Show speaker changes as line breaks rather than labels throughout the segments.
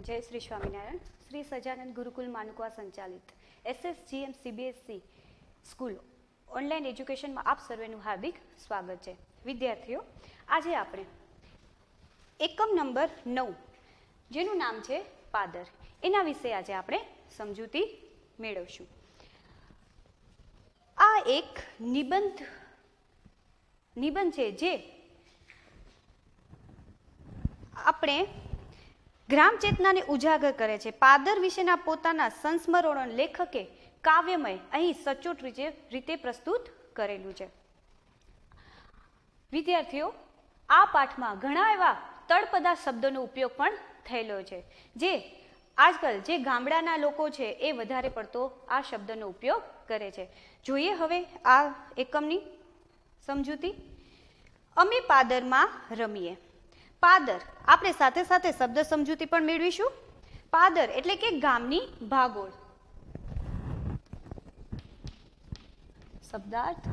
જય શ્રી સ્વામિનારાયણ. શ્રી સજાનંદ ગુરુકુલ માનુકવા સંચાલિત એસએસજીએમ સીબીએસસી સ્કૂલ ઓનલાઈન એજ્યુકેશનમાં આપ સર્વેનું હાર્દિક સ્વાગત છે. વિદ્યાર્થીઓ, આજે આપણે એકમ નંબર નવ, જેનું નામ છે પાદર. એના વિશે આજે આપણે સમજૂતી મેળવશું. આ એક નિબંધ નિબંધ છે જે આપણે ગ્રામ ચેતનાને ઉજાગર કરે છે. પાદર વિશેના પોતાના સંસ્મરણો લેખકે કાવ્યમય, અહીં સચોટ રીતે પ્રસ્તુત કરેલું છે. વિદ્યાર્થીઓ, આ પાઠમાં ઘણા એવા તળપદા શબ્દોનો ઉપયોગ પણ થયેલો છે. જે આજકાલ જે ગામડાના લોકો છે એ વધારે પડતો આ શબ્દનો ઉપયોગ કરે છે. જોઈએ હવે આ એકમની સમજૂતી. અમે પાદરમાં રમીએ. પાદર. આપણે સાથે સાથે શબ્દ સમજૂતી પણ મેળવીશું. પાદર એટલે કે ગામની ભાગોળ. શબ્દાર્થ.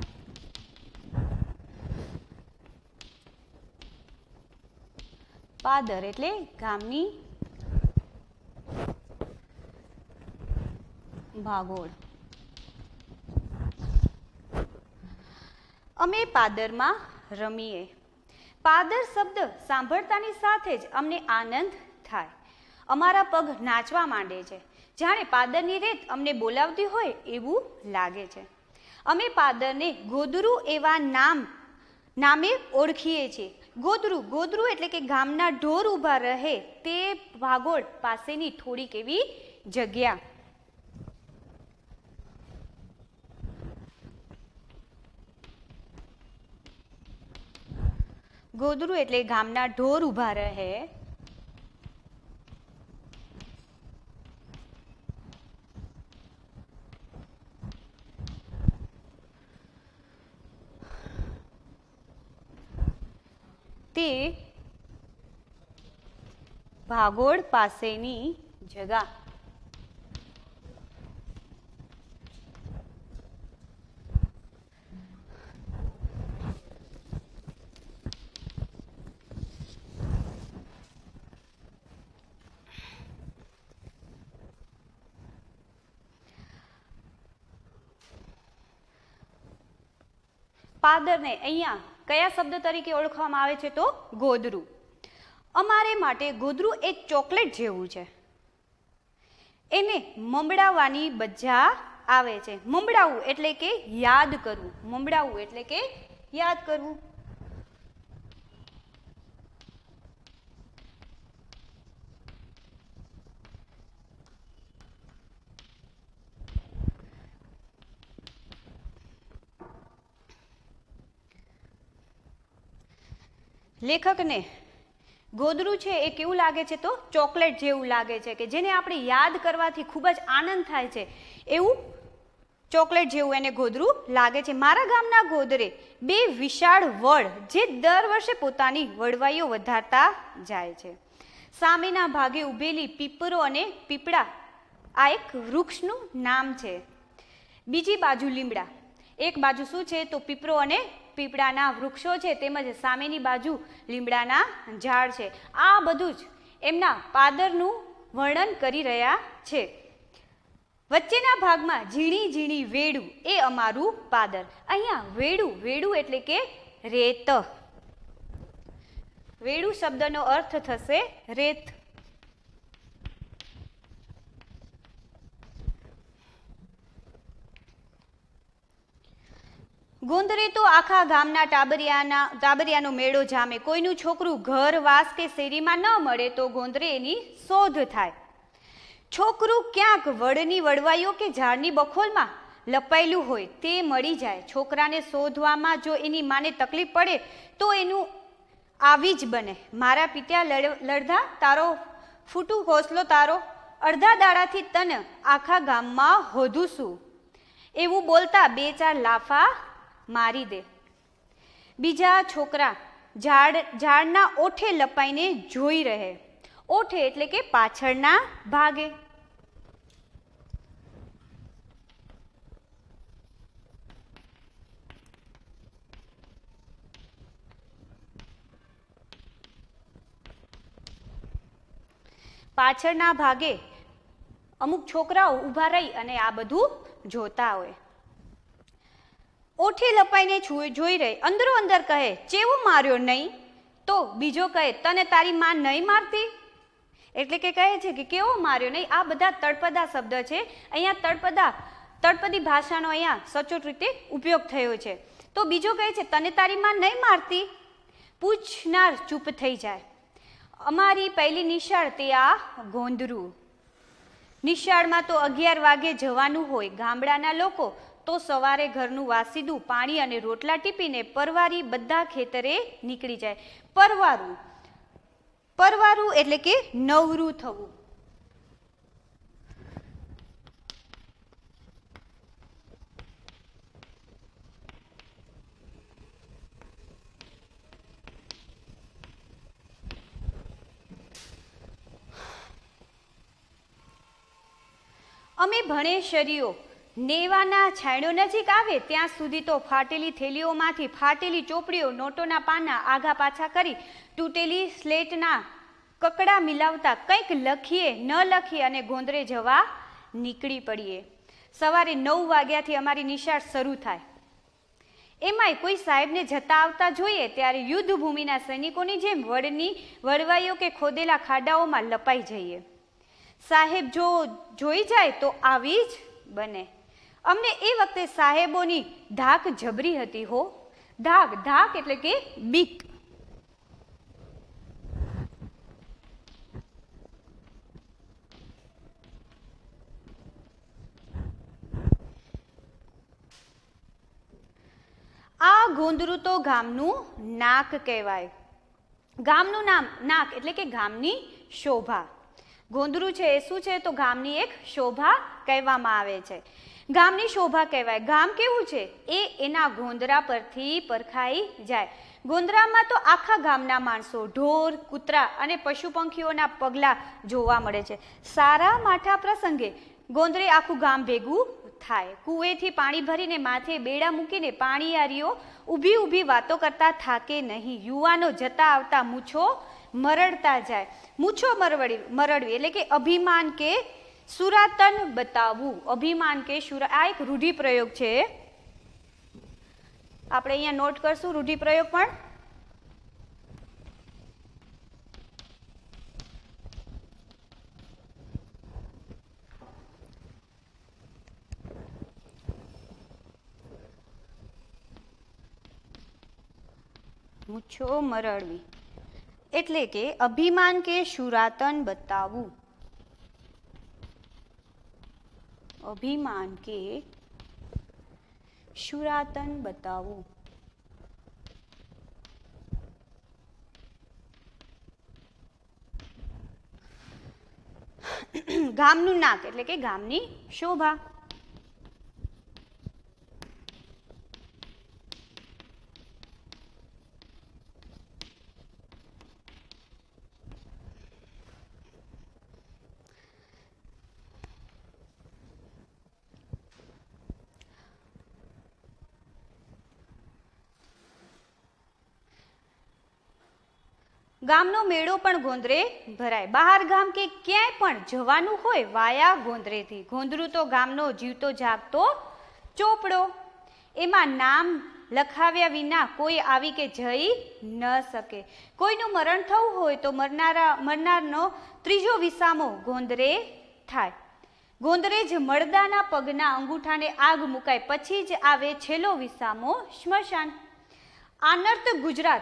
પાદર એટલે ગામની ભાગોળ. અમે પાદરમાં રમીએ. પાદર શબ્દ સાંભળતાની સાથે જ અમને આનંદ થાય. અમારા પગ નાચવા માંડે છે. જાણે પાદરની રેત અમને બોલાવતી હોય એવું લાગે છે. અમે પાદરને ગોદરું એવા નામ, નામે ઓળખીએ છીએ. ગોદરું ગોદરું એટલે કે ગામના ઢોર ઊભા રહે તે ભાગોળ પાસેની થોડીક એવી જગ્યા. ગોદરું એટલે ગામના ઢોર ઊભા રહે. તે ભાગોળ પાસેની જગા. પાદરને અહીંયા કયા શબ્દ તરીકે ઓળખવામાં આવે છે તો ગોદરું. અમારે માટે ગોદરું એક ચોકલેટ જેવું છે. એને મમડાવવાની બજા આવે છે. મમડાવવું એટલે કે યાદ કરવું. મમડાવવું એટલે કે યાદ કરવું. લેખકને, ગોદરું છે એ કેવું લાગે છે તો? ચોકલેટ જેવું લાગે છે કે જેને આપણે યાદ કરવાથી ખૂબ જ આનંદ થાય છે. એવું ચોકલેટ જેવું એને ગોદરું લાગે છે. મારા ગામના ગોદરે બે વિશાળ વડ જે દર વર્ષે પોતાની વડવાઈઓ વધારતા જાય છે. સામેના ભાગે ઉભેલી પીપરો અને પીપળા આ એક વૃક્ષનું નામ છે. બીજી બાજુ લીમડા. એક બાજુ શું છે? તો પીપરો અને પીપળાના વૃક્ષો છે તેમજ સામેની બાજુ લીમડાના ઝાડ છે. આ બધું જ એમના પાદરનું વર્ણન કરી રહ્યા છે. વચ્ચેના ભાગમાં ઝીણી ઝીણી વેડું એ અમારું પાદર. અહીંયા વેડું વેડું એટલે કે રેત. વેડું શબ્દનો અર્થ થશે રેત. ગોંદરે તો આખા ગામના ટાબરિયાના, ટાબરિયાનો મેળો જામે. કોઈનું છોકરું ઘર વાસ કે શેરીમાં ન મળે તો ગોંદરે એની શોધ થાય. છોકરું ક્યાંક વડની વડવાઈઓ કે ઝાડની બખોલમાં લપાયેલું હોય તે મળી જાય. છોકરાને શોધવામાં જો એની માને તકલીફ પડે તો એનું આવી જ બને. મારા પિત્યા લડધા તારો, ફૂટું હોસલો તારો, અડધા દાડાથી તન આખા ગામમાં હોધું શું? એવું બોલતા બે ચાર લાફા મારી દે. બીજા છોકરા ઝાડ, ઝાડના ઓઠે લપાઈને જોઈ રહે. ઓઠે એટલે કે પાછળના ભાગે. પાછળના ભાગે અમુક છોકરાઓ ઊભા રહી અને આ બધું જોતા હોય. ઓઠી લપાઈને જોઈ રહી. અંદરો અંદર કહે, ચેવો માર્યો નહીં? તો બીજો કહે, તને તારી માં નહીં મારતી? એટલે કે કહે છે કે, કેવો માર્યો નહીં? આ બધા તળપદા શબ્દ છે. અહીંયા તળપદા, તળપદી ભાષાનો અહીંયા સચોટ રીતે ઉપયોગ થયો છે. તો બીજો કહે છે, તને તારી માં નહીં મારતી? પૂછનાર ચૂપ થઈ જાય. અમારી પહેલી નિશાળ તે આ ગોંદરું. નિશાળમાં તો અગિયાર વાગે જવાનું હોય. ગામડાના લોકો તો સવારે ઘરનું વાસીદું પાણી અને રોટલા ટીપીને પરવારી બધા ખેતરે નીકળી જાય. પરવારું. પરવારું એટલે કે નવરું થવું. અમે ભણેશરીઓ નેવાના છાંયડો નજીક આવે ત્યાં સુધી તો ફાટેલી થેલીઓમાંથી ફાટેલી ચોપડીઓ નોટોના પાના આઘા પાછા કરી તૂટેલી સ્લેટના કકડા મિલાવતા કંઈક લખીએ, ન લખીએ અને ગોંદરે જવા નીકળી પડીએ. સવારે નવ વાગ્યાથી અમારી નિશાળ શરૂ થાય. એમાંય કોઈ સાહેબને જતા આવતા જોઈએ ત્યારે યુદ્ધભૂમિના સૈનિકોની જેમ વડની વડવાઈઓ કે ખોદેલા ખાડાઓમાં લપાઈ જઈએ. સાહેબ જો જોઈ જાય તો આવી જ બને. અમને એ વખતે સાહેબોની ધાક જબરી હતી હો. ધાક ધાક એટલે કે બીક. આ ગોંદરું તો ગામનું નાક કહેવાય. ગામનું નામ નાક એટલે કે ગામની શોભા. ગોંદરું છે એ શું છે? તો ગામની એક શોભા કહેવામાં આવે છે. ગામની શોભા કહેવાય. ગામ કેવું છે? એ એના ગોંદરા પરથી પરખાઈ જાય. ગોંદરામાં તો આખા ગામના માણસો, ઢોર, કૂતરા અને પશુ પંખીઓના પગલાં જોવા મળે છે. સારા માઠા પ્રસંગે ગોંદરે આખું ગામ ભેગું થાય. કુએથી પાણી ભરીને માથે બેડા મૂકીને પાણીયારીઓ ઊભી ઊભી વાતો કરતા થાકે નહીં. યુવાનો જતા આવતા મૂછો મરડતા જાય. મૂછો મરવડી મરડવી એટલે કે અભિમાન કે સુરાતન બતાવવું. અભિમાન કે સુરા આ એક રૂઢિપ્રયોગ છે. આપણે અહીંયા નોટ કરશું રૂઢિપ્રયોગ પણ. મૂછો મરડવી. એટલે કે અભિમાન કે શુરાતન બતાવવું અભિમાન કે શુરાતન બતાવવું ગામનું નાક એટલે કે ગામની શોભા. ગામનો મેળો પણ ગોંદરે ભરાય. બહાર ગામ કે ક્યાંય પણ જવાનું હોય વાયા ગોંદરેથી. ગોંદરું તો ગામનો જીવતો જાગતો ચોપડો. એમાં નામ લખાવ્યા વિના કોઈ આવી કે જઈ ન શકે. કોઈનું મરણ થવું હોય તો મરનારા, મરનારનો ત્રીજો વિસામો ગોંદરે થાય. ગોંદરે જ મળદાના પગના અંગૂઠાને આગ મુકાય. પછી જ આવે છેલ્લો વિસામો સ્મશાન. આનર્ત ગુજરાત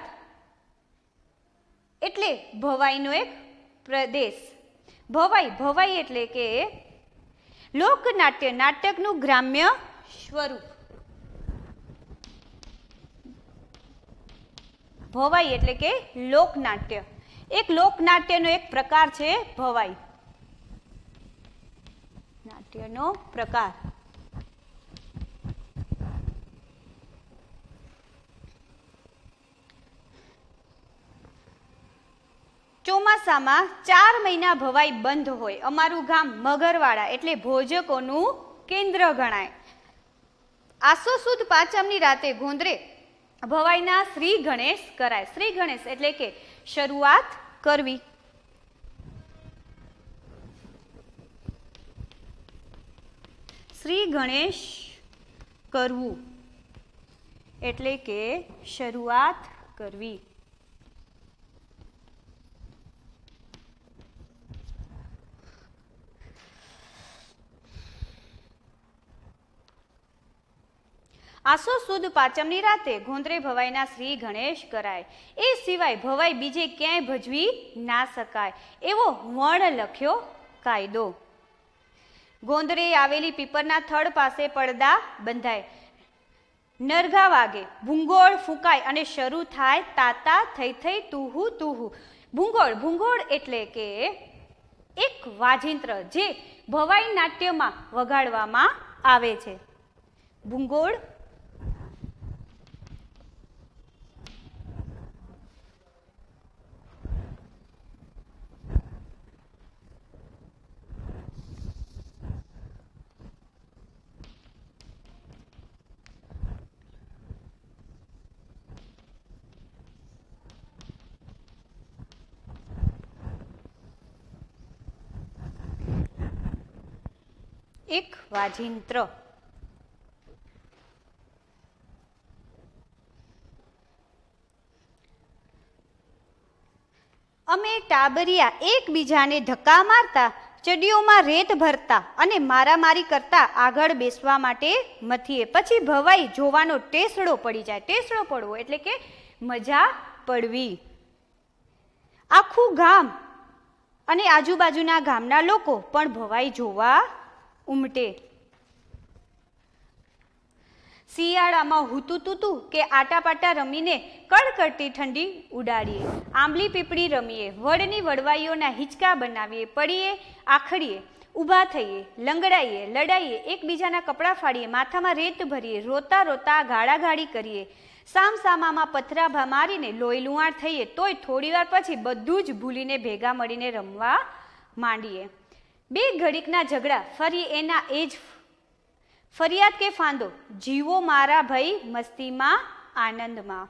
એટલે ભવાઈનો એક પ્રદેશ. ભવાઈ ભવાઈ એટલે કે લોકનાટ્ય, નાટકનું ગ્રામ્ય સ્વરૂપ. ભવાઈ એટલે કે લોકનાટ્ય. એક લોકનાટ્યનો એક પ્રકાર છે ભવાઈ. નાટ્યનો પ્રકાર. ચોમાસામાં ચાર મહિના ભવાઈ બંધ હોય. અમારું ગામ મગરવાડા એટલે ભોજકોનું કેન્દ્ર ગણાય. આસો સુદ પાંચમની રાતે ગોંદરે ભવાઈના શ્રી ગણેશ કરાય. શ્રી ગણેશ એટલે કે શરૂઆત કરવી. શ્રી ગણેશ કરવું એટલે કે શરૂઆત કરવી. આસો સુદ પાંચમની રાતે ગોંદરે ભવાઈના શ્રી ગણેશ કરાય. એ સિવાય ભવાઈ બીજે ક્યાંય ભજવી ના શકાય. એવો વર્ણ લખ્યો કાયદો. ગોંદરે આવેલી પીપરના થડ પાસે પડદા બંધાય. નરઘા વાગે, ભૂંગોળ ફૂંકાય અને શરૂ થાય તાતા થઈ થઈ તુહુ તુહુ. ભૂંગોળ ભૂંગોળ એટલે કે એક વાજિંત્ર જે ભવાઈ નાટ્યમાં વગાડવામાં આવે છે. ભૂંગોળ એક વાજિંત્ર. અમે ટાબરિયા એકબીજાને ધક્કા મારતા ચડીઓમાં રેત ભરતા અને મારામારી કરતા આગળ બેસવા માટે મથીએ. પછી ભવાઈ જોવાનો ટેસડો પડી જાય. ટેસડો પડવો એટલે કે મજા પડવી. આખું ગામ અને આજુબાજુના ગામના લોકો પણ ભવાઈ જોવા ઉમટે. શિયાળામાં હુતું તૂતું કે આટાપાટા રમીને કડકડતી ઠંડી ઉડાડીએ. આંબલી પીપળી રમીએ, વડની વડવાઈઓના હિંચકા બનાવીએ, પડીએ, આખડીએ, ઊભા થઈએ, લંગડાઈએ, લડાઈએ, એકબીજાના કપડાં ફાડીએ, માથામાં રેત ભરીએ, રોતા રોતા ગાળાગાળી કરીએ. સામસામામાં પથરાભા મારીને લોહી લુહાણ થઈએ, તોય થોડીવાર પછી બધું જ ભૂલીને ભેગા મળીને રમવા માંડીએ. બે ઘડીકના ઝઘડા, ફરી એના એ જ ફરિયાદ કે ફાંદો? જીવો મારા ભાઈ મસ્તીમાં, આનંદમાં.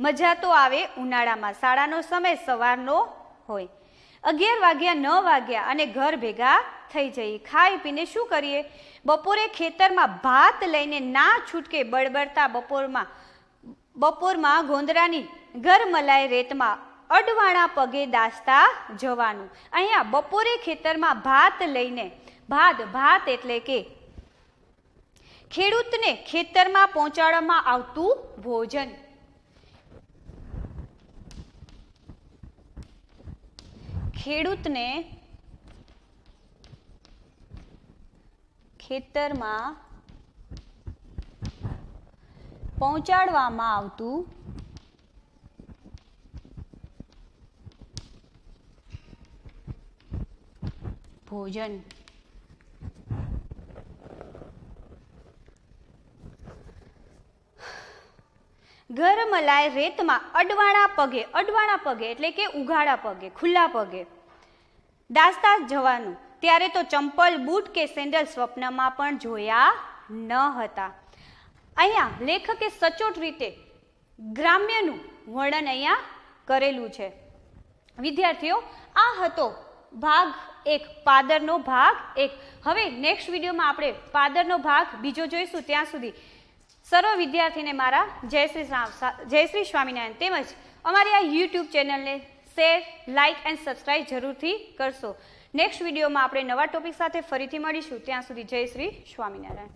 મજા તો આવે ઉનાળામાં, શાળાનો સમય સવારનો હોય. અગિયાર વાગ્યા, નવ વાગ્યા અને ઘર ભેગા થઈ જઈએ. ખાઈ પીને શું કરીએ? બપોરે ખેતરમાં ભાત લઈને ના છૂટકે બળબડતા બપોરમાં બપોરમાં ગોંદરાની ઘર મલાઈ રેતમાં અડવાણા પગે દાસતા જવાનું. અહીંયા બપોરે ખેતરમાં ભાત લઈને, ભાત ભાત એટલે કે ખેડૂતને ખેતરમાં પહોંચાડવામાં આવતું ભોજન. ખેડૂતને ખેતરમાં પહોંચાડવામાં આવતું ભોજન. ઘર મલાય રેતમાં અડવાણા પગે અડવાણા પગે એટલે કે ઉઘાડા પગે, ખુલ્લા પગે. દાસતા જવાનું, ત્યારે તો ચંપલ, બૂટ કે સેન્ડલ સ્વપ્નમાં પણ જોયા ન હતા. અહીંયા લેખકે સચોટ રીતે ગ્રામ્યનું વર્ણન અહીંયા કરેલું છે. વિદ્યાર્થીઓ, આ હતો ભાગ એક, પાદરનો ભાગ એક. હવે નેક્સ્ટ વિડીયોમાં આપણે પાદરનો ભાગ બીજો જોઈશું ત્યાં સુધી. સર્વ વિદ્યાર્થીને મારા જય શ્રી જય શ્રી સ્વામિનારાયણ તેમજ અમારી આ યુટ્યુબ ચેનલને શેર લાઇક એન્ડ સબસ્ક્રાઈબ જરૂરથી કરશો. નેક્સ્ટ વિડીયોમાં આપણે નવા ટોપિક સાથે ફરીથી મળીશું. ત્યાં સુધી જય શ્રી સ્વામિનારાયણ.